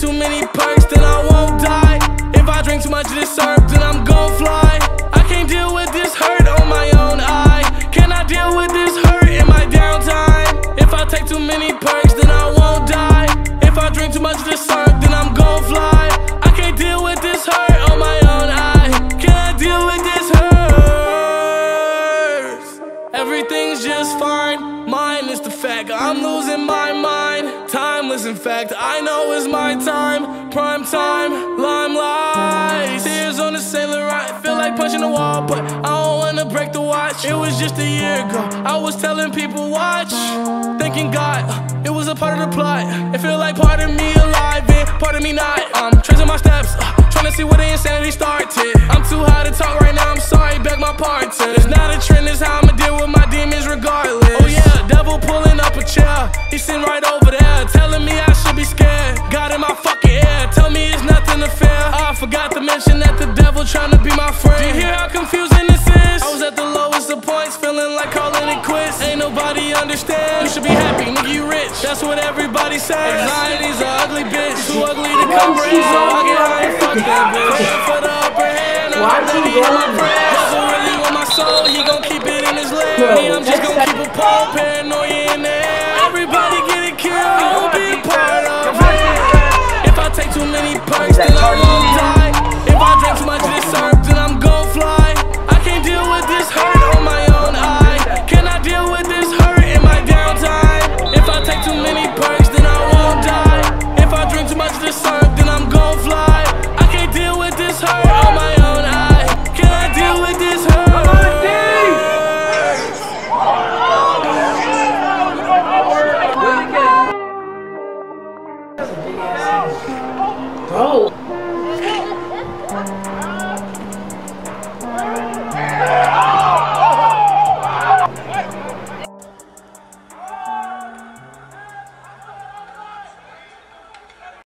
too many perks, then I won't die. If I drink too much of this syrup, then I'm gon' fly. I can't deal with this hurt on my own eye. Can I deal with this hurt in my downtime? If I take too many perks, then I won't die. If I drink too much of this syrup, then I'm gon' fly. I can't deal with this hurt on my own eye. Can I deal with this hurt? Everything's just fine. Mine is the fact I'm losing my mind. Timeless, in fact, I know it's my time. Prime time, limelight. Tears on the sailor, I feel like punching the wall, but I don't wanna break the watch. It was just a year ago. I was telling people, watch. Thanking God, uh, it was a part of the plot. It feel like part of me alive and part of me not. I'm tracing my steps, uh, trying to see where the insanity started. I'm too high to talk right now, I'm sorry, beg my pardon. It's not a trend, it's how I'ma He's sitting right over there, telling me I should be scared. God in my fucking ear, tell me it's nothing to fear. I forgot to mention that the devil trying to be my friend. Do you hear how confusing this is? I was at the lowest of points, feeling like calling it quits. Ain't nobody understand. You should be happy, nigga, you rich. That's what everybody says. Anxiety's an ugly bitch, too ugly to comprehend. So I get high and fuck that bitch. For the upper hand. I'm not you my. Devil really want my soul, he gon' keep it in his leg. Me, I'm just gon' keep a pole, paranoia in the air. Everybody that hard